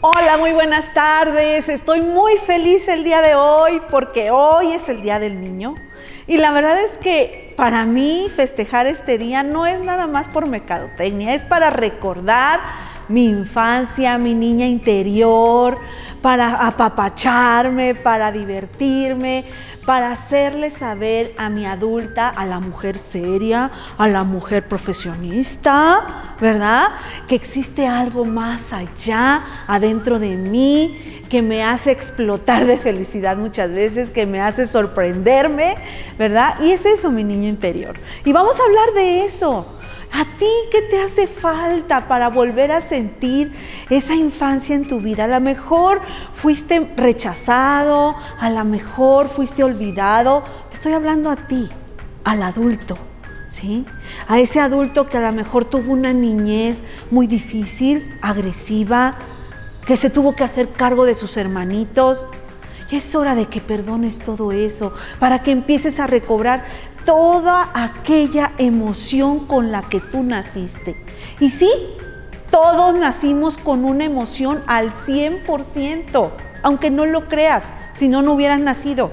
Hola, muy buenas tardes. Estoy muy feliz el día de hoy porque hoy es el Día del Niño. Y la verdad es que para mí festejar este día no es nada más por mercadotecnia, es para recordar mi infancia, mi niña interior, para apapacharme, para divertirme, para hacerle saber a mi adulta, a la mujer seria, a la mujer profesionista, ¿verdad? Que existe algo más allá, adentro de mí, que me hace explotar de felicidad muchas veces, que me hace sorprenderme, ¿verdad? Y es eso mi niño interior. Y vamos a hablar de eso. ¿A ti qué te hace falta para volver a sentir esa infancia en tu vida? A lo mejor fuiste rechazado, a lo mejor fuiste olvidado. Te estoy hablando a ti, al adulto, ¿sí? A ese adulto que a lo mejor tuvo una niñez muy difícil, agresiva, que se tuvo que hacer cargo de sus hermanitos. Y es hora de que perdones todo eso, para que empieces a recobrar toda aquella emoción con la que tú naciste. Y sí, todos nacimos con una emoción al 100%, aunque no lo creas, si no, no hubieras nacido.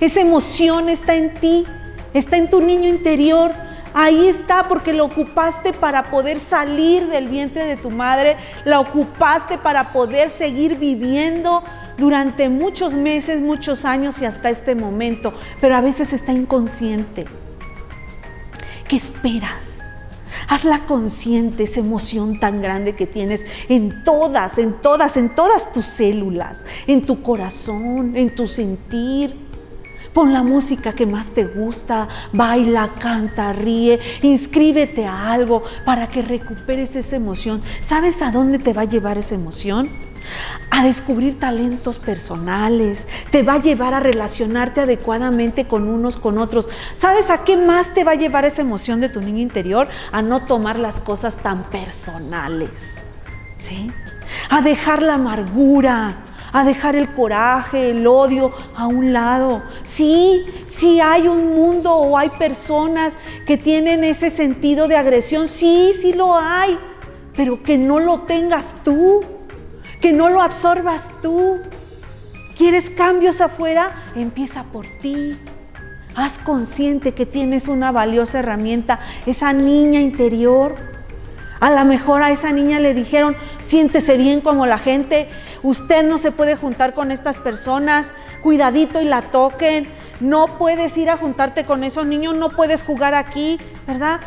Esa emoción está en ti, está en tu niño interior. Ahí está porque lo ocupaste para poder salir del vientre de tu madre, la ocupaste para poder seguir viviendo durante muchos meses, muchos años y hasta este momento, pero a veces está inconsciente. ¿Qué esperas? Hazla consciente esa emoción tan grande que tienes en todas, en todas, en todas tus células, en tu corazón, en tu sentir. Pon la música que más te gusta, baila, canta, ríe, inscríbete a algo para que recuperes esa emoción. ¿Sabes a dónde te va a llevar esa emoción? A descubrir talentos personales, te va a llevar a relacionarte adecuadamente con unos con otros. ¿Sabes a qué más te va a llevar esa emoción de tu niño interior? A no tomar las cosas tan personales. ¿Sí? A dejar la amargura, a dejar el coraje, el odio a un lado. Sí, sí hay un mundo o hay personas que tienen ese sentido de agresión, sí, sí lo hay, pero que no lo tengas tú que no lo absorbas tú. ¿Quieres cambios afuera? Empieza por ti. Haz consciente que tienes una valiosa herramienta, esa niña interior. A lo mejor a esa niña le dijeron, siéntese bien como la gente, usted no se puede juntar con estas personas, cuidadito y la toquen, no puedes ir a juntarte con esos niños, no puedes jugar aquí, ¿verdad?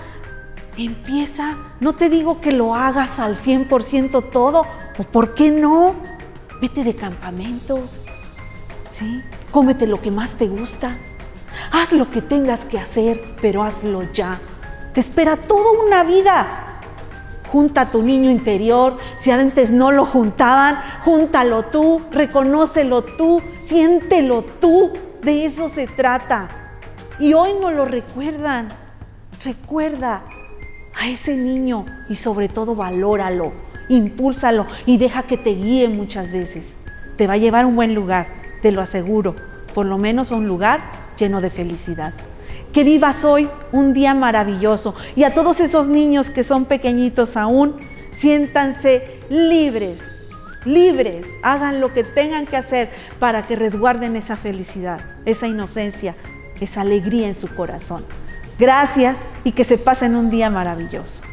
Empieza, no te digo que lo hagas al 100% todo, o por qué no, vete de campamento, ¿sí? Cómete lo que más te gusta, haz lo que tengas que hacer, pero hazlo ya. Te espera toda una vida. Junta a tu niño interior, si antes no lo juntaban, júntalo tú, reconócelo tú, siéntelo tú, de eso se trata. Y hoy no lo recuerdan. Recuerda, a ese niño y sobre todo valóralo, impúlsalo y deja que te guíe muchas veces. Te va a llevar a un buen lugar, te lo aseguro, por lo menos a un lugar lleno de felicidad. Que vivas hoy un día maravilloso y a todos esos niños que son pequeñitos aún, siéntanse libres, libres, hagan lo que tengan que hacer para que resguarden esa felicidad, esa inocencia, esa alegría en su corazón. Gracias y que se pasen un día maravilloso.